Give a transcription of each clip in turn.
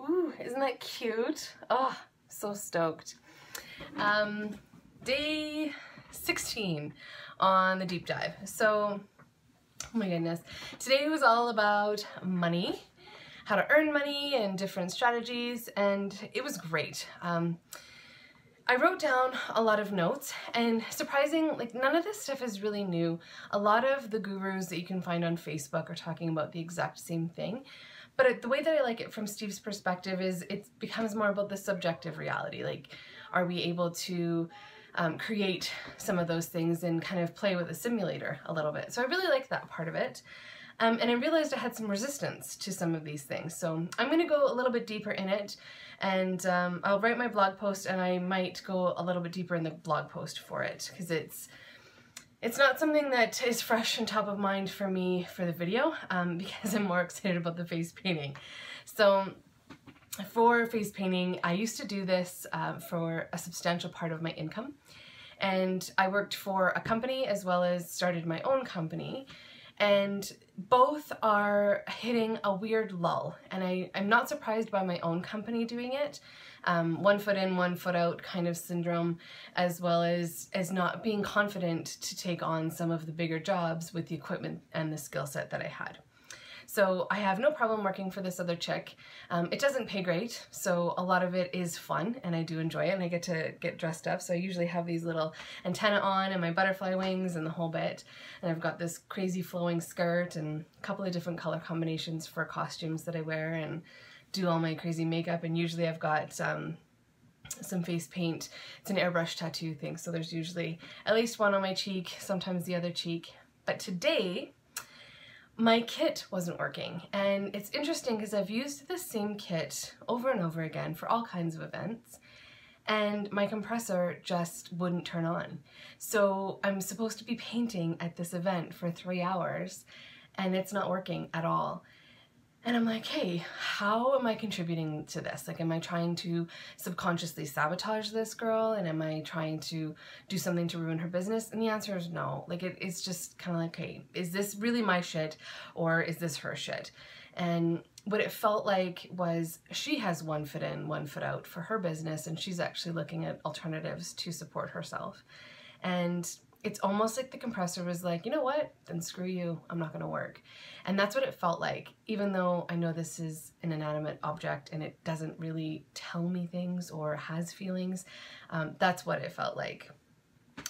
Ooh, isn't that cute? Oh, so stoked. Um, day 16 on the deep dive. So, oh my goodness. Today was all about money, how to earn money and different strategies, and it was great. Um, I wrote down a lot of notes and surprising, like none of this stuff is really new. A lot of the gurus that you can find on Facebook are talking about the exact same thing. But the way that I like it from Steve's perspective is it becomes more about the subjective reality. Like, are we able to um, create some of those things and kind of play with the simulator a little bit? So I really like that part of it. Um, and I realized I had some resistance to some of these things. So I'm going to go a little bit deeper in it and um, I'll write my blog post and I might go a little bit deeper in the blog post for it because it's it's not something that is fresh and top of mind for me for the video um, because I'm more excited about the face painting. So for face painting, I used to do this uh, for a substantial part of my income. And I worked for a company as well as started my own company and both are hitting a weird lull and I, I'm not surprised by my own company doing it. Um, one foot in, one foot out kind of syndrome as well as, as not being confident to take on some of the bigger jobs with the equipment and the skill set that I had. So I have no problem working for this other chick. Um, it doesn't pay great, so a lot of it is fun and I do enjoy it and I get to get dressed up. So I usually have these little antenna on and my butterfly wings and the whole bit. And I've got this crazy flowing skirt and a couple of different color combinations for costumes that I wear and do all my crazy makeup and usually I've got um, some face paint. It's an airbrush tattoo thing, so there's usually at least one on my cheek, sometimes the other cheek. But today, my kit wasn't working. And it's interesting because I've used the same kit over and over again for all kinds of events and my compressor just wouldn't turn on. So I'm supposed to be painting at this event for three hours and it's not working at all. And I'm like, hey, how am I contributing to this? Like, am I trying to subconsciously sabotage this girl? And am I trying to do something to ruin her business? And the answer is no. Like, it, it's just kind of like, hey, is this really my shit or is this her shit? And what it felt like was she has one foot in, one foot out for her business, and she's actually looking at alternatives to support herself. And it's almost like the compressor was like, you know what, then screw you, I'm not gonna work. And that's what it felt like, even though I know this is an inanimate object and it doesn't really tell me things or has feelings, um, that's what it felt like.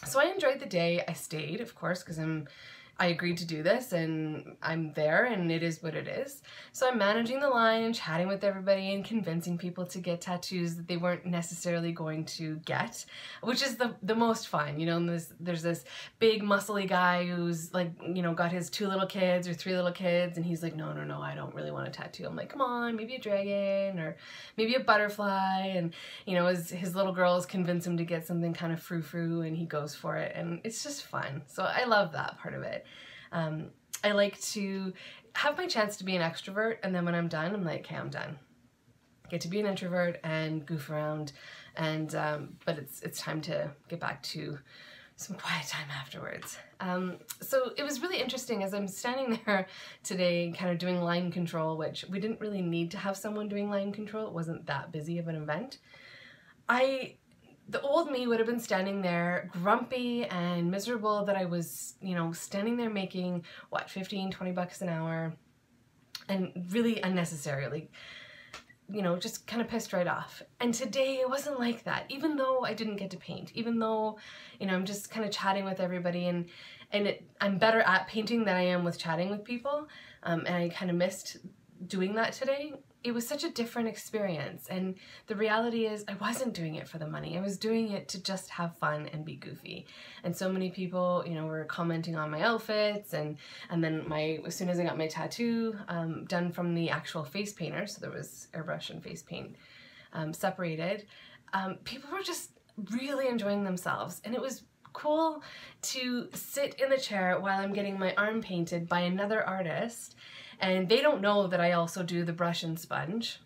So I enjoyed the day. I stayed, of course, because I'm I agreed to do this and I'm there and it is what it is. So I'm managing the line and chatting with everybody and convincing people to get tattoos that they weren't necessarily going to get, which is the, the most fun. You know, there's, there's this big muscly guy who's like, you know, got his two little kids or three little kids and he's like, no, no, no, I don't really want a tattoo. I'm like, come on, maybe a dragon or maybe a butterfly. And, you know, his, his little girls convince him to get something kind of frou-frou and he goes for it. And it's just fun. So I love that part of it. Um, I like to have my chance to be an extrovert and then when I'm done, I'm like, okay, I'm done. get to be an introvert and goof around and um, but it's it's time to get back to some quiet time afterwards. Um, so it was really interesting as I'm standing there today kind of doing line control, which we didn't really need to have someone doing line control. It wasn't that busy of an event. I the old me would have been standing there grumpy and miserable that I was, you know, standing there making, what, 15, 20 bucks an hour and really unnecessarily, you know, just kind of pissed right off. And today it wasn't like that, even though I didn't get to paint, even though, you know, I'm just kind of chatting with everybody and, and it, I'm better at painting than I am with chatting with people. Um, and I kind of missed doing that today it was such a different experience. And the reality is I wasn't doing it for the money. I was doing it to just have fun and be goofy. And so many people you know were commenting on my outfits and and then my as soon as I got my tattoo um, done from the actual face painter so there was airbrush and face paint um, separated um, people were just really enjoying themselves. And it was cool to sit in the chair while I'm getting my arm painted by another artist and they don't know that I also do the brush and sponge.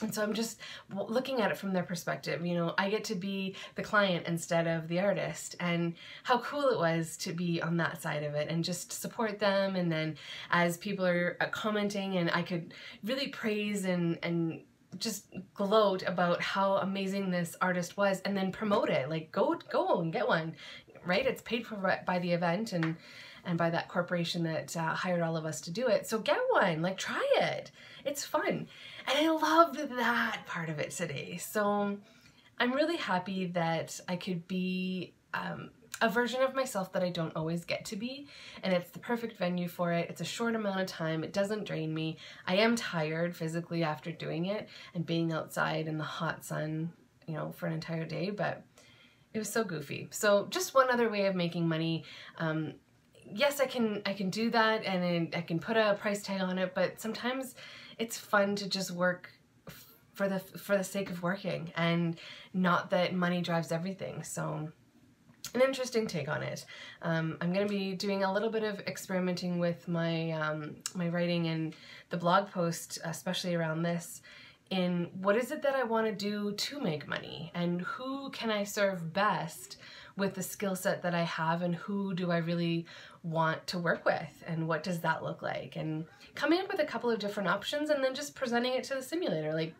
And so I'm just looking at it from their perspective. You know, I get to be the client instead of the artist, and how cool it was to be on that side of it and just support them. And then as people are uh, commenting, and I could really praise and and just gloat about how amazing this artist was and then promote it like go go and get one right it's paid for by the event and and by that corporation that uh, hired all of us to do it so get one like try it it's fun and i loved that part of it today so i'm really happy that i could be um, a version of myself that I don't always get to be and it's the perfect venue for it. It's a short amount of time. It doesn't drain me. I am tired physically after doing it and being outside in the hot sun, you know, for an entire day, but it was so goofy. So just one other way of making money. Um, yes, I can I can do that and I can put a price tag on it, but sometimes it's fun to just work for the for the sake of working and not that money drives everything. So an interesting take on it. Um, I'm going to be doing a little bit of experimenting with my, um, my writing and the blog post, especially around this, in what is it that I want to do to make money and who can I serve best with the skill set that I have and who do I really want to work with and what does that look like? And coming up with a couple of different options and then just presenting it to the simulator. Like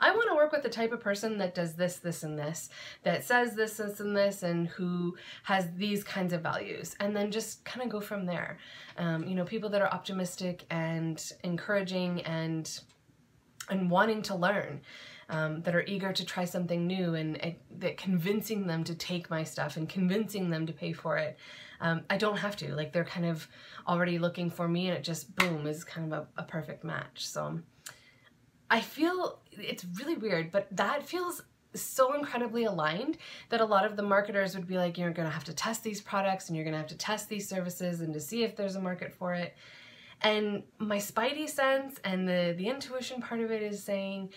I want to work with the type of person that does this this and this that says this this and this and who has these kinds of values and then just kind of go from there. Um, you know people that are optimistic and encouraging and and wanting to learn um, that are eager to try something new and uh, that convincing them to take my stuff and convincing them to pay for it. Um, I don't have to, like they're kind of already looking for me and it just boom is kind of a, a perfect match. So I feel it's really weird, but that feels so incredibly aligned that a lot of the marketers would be like, you're gonna have to test these products and you're gonna have to test these services and to see if there's a market for it. And my spidey sense and the, the intuition part of it is saying,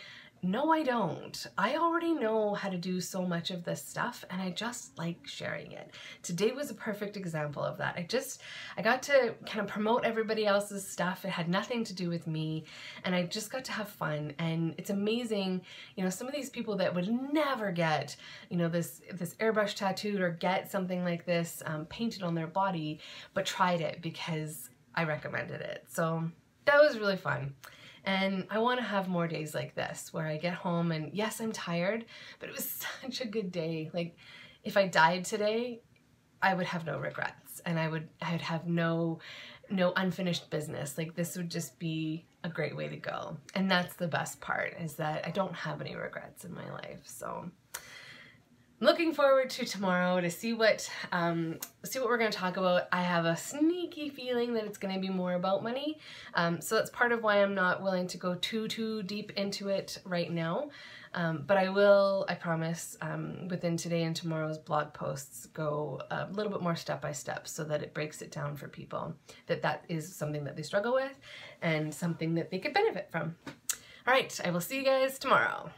no, I don't. I already know how to do so much of this stuff and I just like sharing it. Today was a perfect example of that. I just, I got to kind of promote everybody else's stuff. It had nothing to do with me and I just got to have fun and it's amazing, you know, some of these people that would never get, you know, this, this airbrush tattooed or get something like this um, painted on their body, but tried it because I recommended it. So that was really fun. And I want to have more days like this where I get home and yes, I'm tired, but it was such a good day. Like if I died today, I would have no regrets and I would I would have no no unfinished business. Like this would just be a great way to go. And that's the best part is that I don't have any regrets in my life. So looking forward to tomorrow to see what um, see what we're going to talk about. I have a sneaky feeling that it's going to be more about money, um, so that's part of why I'm not willing to go too too deep into it right now. Um, but I will, I promise, um, within today and tomorrow's blog posts go a little bit more step by step so that it breaks it down for people that that is something that they struggle with and something that they could benefit from. All right, I will see you guys tomorrow.